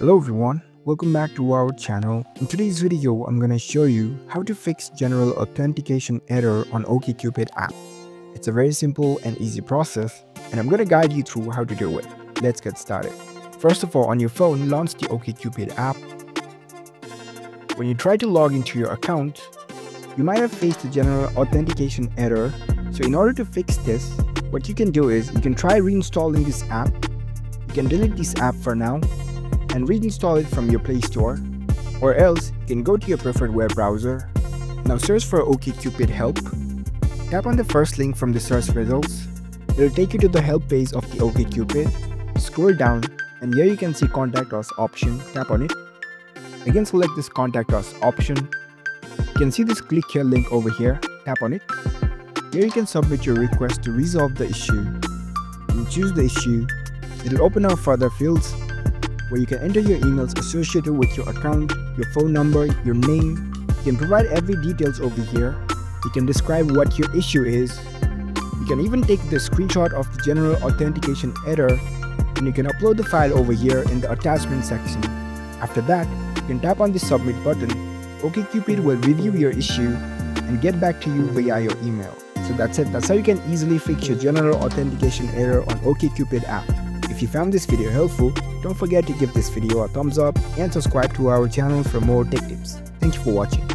Hello everyone, welcome back to our channel. In today's video, I'm gonna show you how to fix general authentication error on OkCupid app. It's a very simple and easy process, and I'm gonna guide you through how to do it. Let's get started. First of all, on your phone, launch the OkCupid app. When you try to log into your account, you might have faced a general authentication error. So in order to fix this, what you can do is you can try reinstalling this app. You can delete this app for now and reinstall it from your Play Store, or else you can go to your preferred web browser. Now search for OkCupid Help. Tap on the first link from the search results. It'll take you to the help page of the OkCupid. Scroll down and here you can see Contact Us option. Tap on it. Again select this Contact Us option. You can see this click here link over here. Tap on it. Here you can submit your request to resolve the issue. You choose the issue. It'll open up further fields where you can enter your emails associated with your account, your phone number, your name. You can provide every details over here. You can describe what your issue is. You can even take the screenshot of the general authentication error and you can upload the file over here in the attachment section. After that, you can tap on the submit button. OkCupid will review your issue and get back to you via your email. So that's it. That's how you can easily fix your general authentication error on OkCupid app. If you found this video helpful, don't forget to give this video a thumbs up and subscribe to our channel for more tech tips. Thank you for watching.